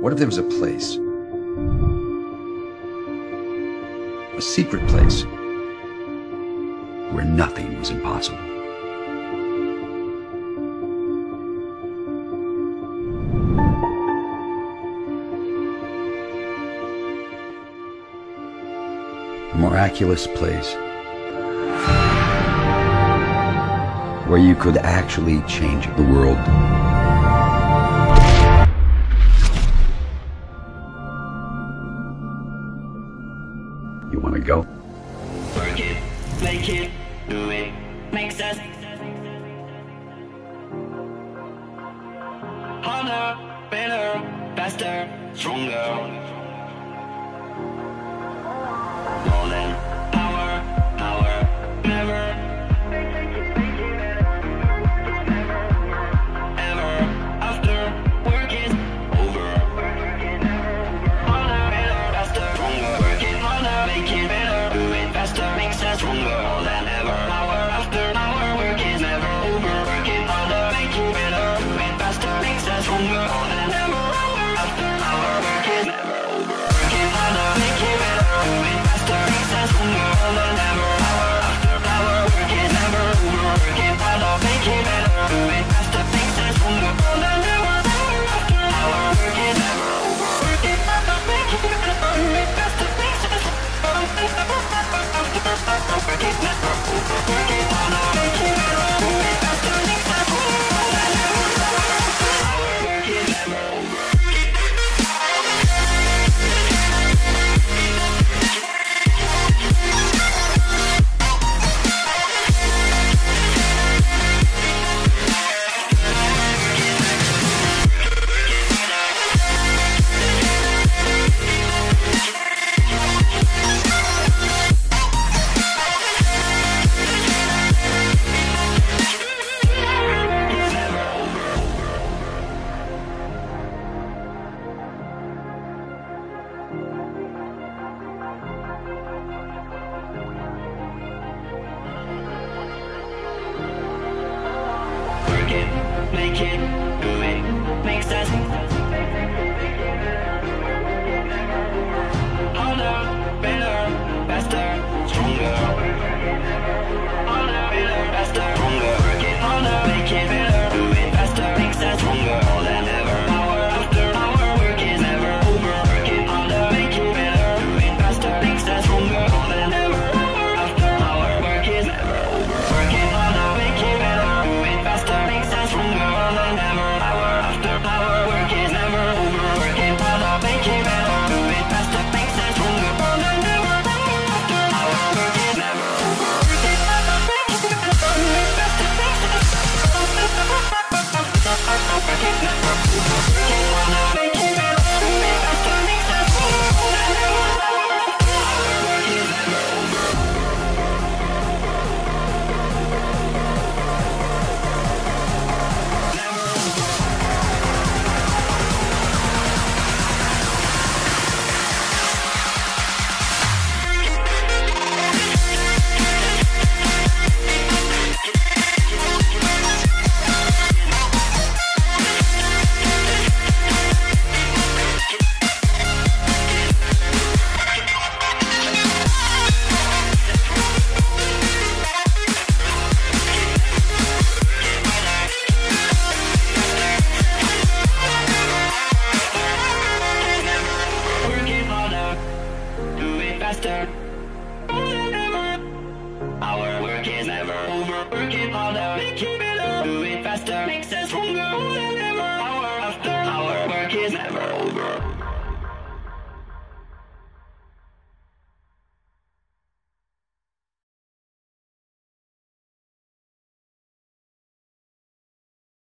What if there was a place? A secret place where nothing was impossible. A miraculous place where you could actually change the world. make it, do it, makes us harder, better, faster, stronger. complicated after.